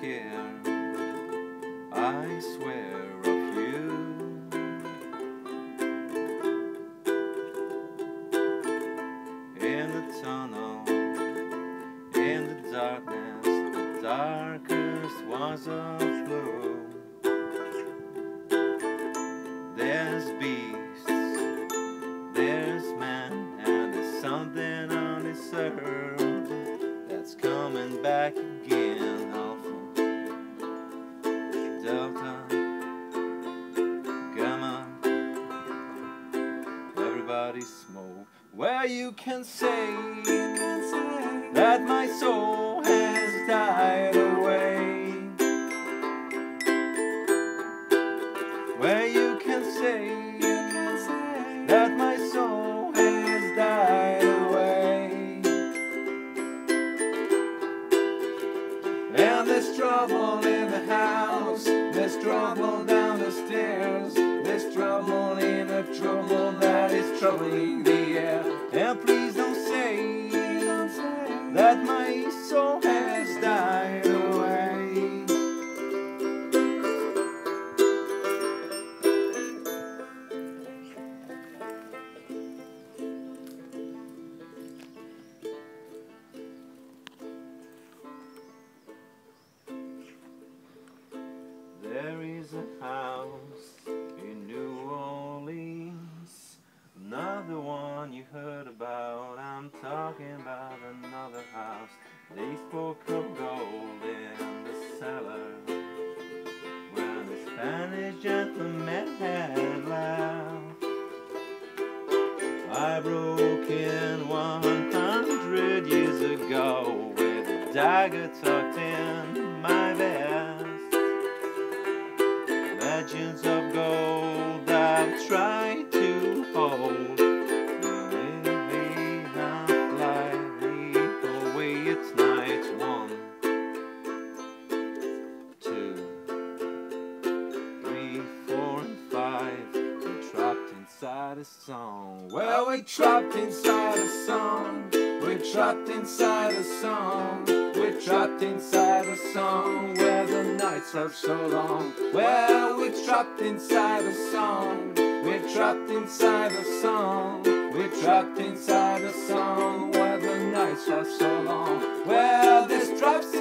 care. I swear of you. In the tunnel, in the darkness, the darkest was of blue. There's beasts, there's men, and there's something on this earth that's coming back again. Everybody smoke. Where you can say that my soul has died away. Where you can say that my soul has died away. And there's trouble in the house, there's trouble down the stairs, there's trouble in the trouble troubling the air. And please don't say that my soul has died away. There is a house talking about another house. They spoke of gold in the cellar when the Spanish gentleman had laughed. I broke in 100 years ago with a dagger tucked in my vest. Legends of a song. Well, we're trapped inside a song. We're trapped inside a song. We're trapped inside a song where the nights are so long. Well, we're trapped inside a song. We're trapped inside a song. We're trapped inside a song where the nights are so long. Well, there's traps